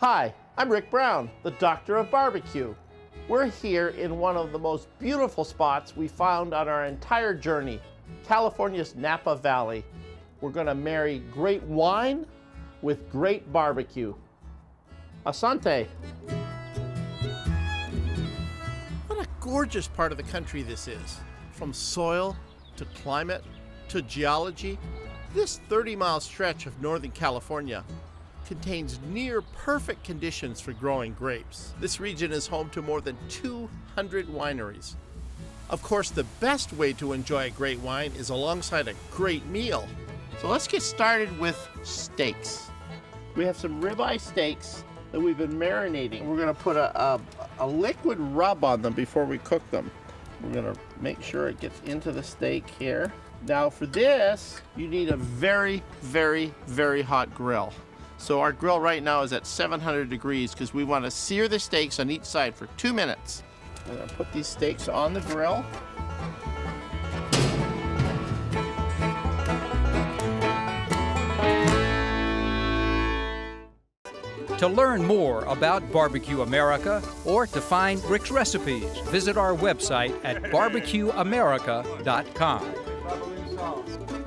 Hi, I'm Rick Browne, the Doctor of Barbecue. We're here in one of the most beautiful spots we found on our entire journey, California's Napa Valley. We're gonna marry great wine with great barbecue. Asante. What a gorgeous part of the country this is. From soil to climate to geology, this 30 mile stretch of Northern California contains near perfect conditions for growing grapes. This region is home to more than 200 wineries. Of course, the best way to enjoy a great wine is alongside a great meal. So let's get started with steaks. We have some ribeye steaks that we've been marinating. We're gonna put a, a, a liquid rub on them before we cook them. We're gonna make sure it gets into the steak here. Now for this, you need a very, very, very hot grill. So our grill right now is at 700 degrees because we want to sear the steaks on each side for two minutes. I'm gonna put these steaks on the grill. To learn more about Barbecue America or to find Rick's recipes, visit our website at barbecueamerica.com.